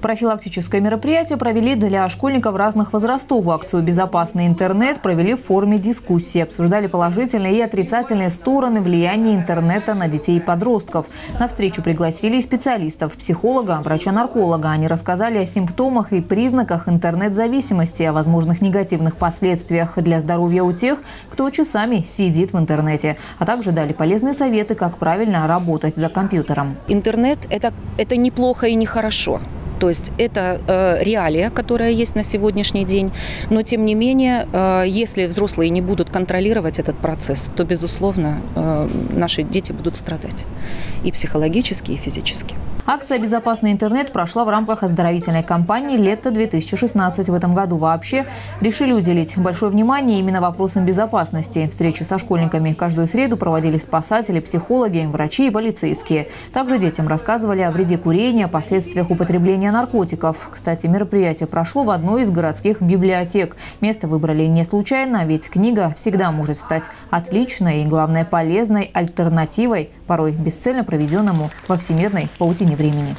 Профилактическое мероприятие провели для школьников разных возрастов. Акцию «Безопасный интернет» провели в форме дискуссии. Обсуждали положительные и отрицательные стороны влияния интернета на детей и подростков. На встречу пригласили специалистов, психолога, врача-нарколога. Они рассказали о симптомах и признаках интернет-зависимости, о возможных негативных последствиях для здоровья у тех, кто часами сидит в интернете. А также дали полезные советы, как правильно работать за компьютером. Интернет это, – это неплохо и нехорошо. То есть это э, реалия, которая есть на сегодняшний день. Но тем не менее, э, если взрослые не будут контролировать этот процесс, то, безусловно, э, наши дети будут страдать и психологически, и физически. Акция «Безопасный интернет» прошла в рамках оздоровительной кампании «Лето-2016». В этом году вообще решили уделить большое внимание именно вопросам безопасности. Встречу со школьниками каждую среду проводили спасатели, психологи, врачи и полицейские. Также детям рассказывали о вреде курения, последствиях употребления наркотиков. Кстати, мероприятие прошло в одной из городских библиотек. Место выбрали не случайно, ведь книга всегда может стать отличной и, главное, полезной альтернативой, порой бесцельно проведенному во всемирной паутине времени.